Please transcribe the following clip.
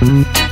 Mm-hmm.